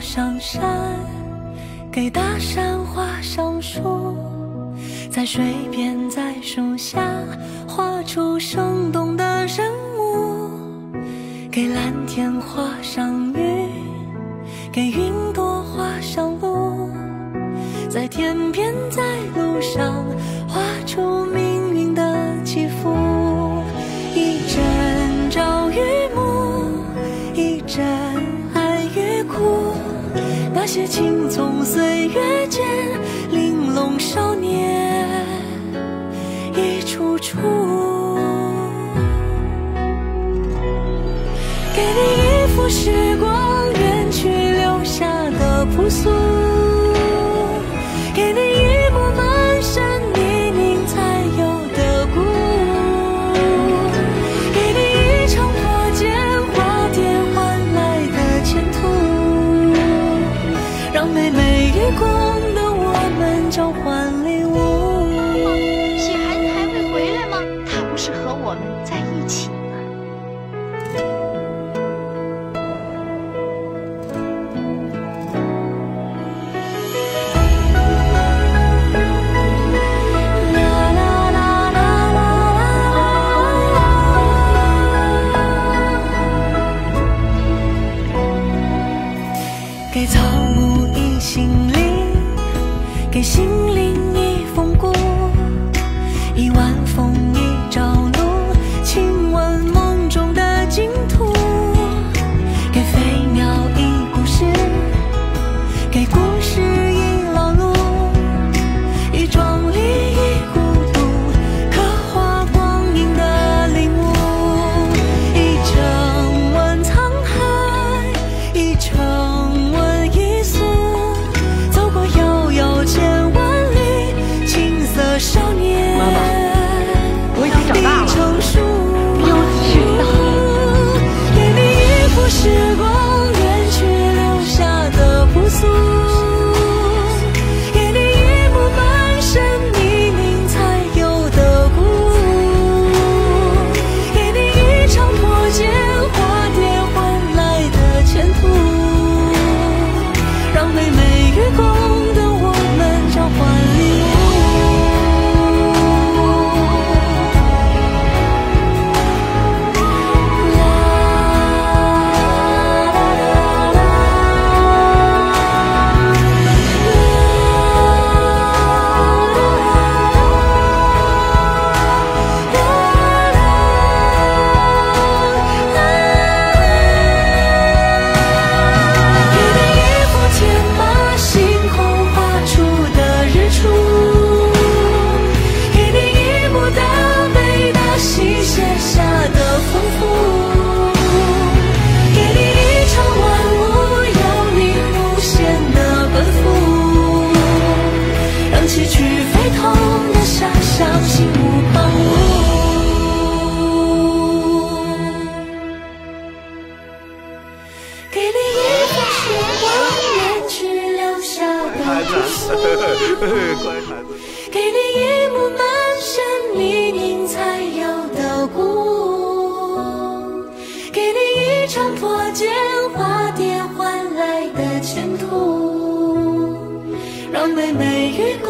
上山，给大山画上树，在水边，在树下，画出生动的人物，给蓝天画上雨，给云朵画上路，在天边，在路上，画出命运的起伏。一阵朝与暮，一阵，那些青葱岁月间，玲珑少年一处处。给你一幅时光远去留下的朴素，让每每月光的我们交换礼物。雪孩子还会回来吗？他不是和我们在一起吗？啦啦啦啦啦，给草你心里。给你一幕满身泥泞才有的故，给你一场破茧化蝶换来的前途，让每每月光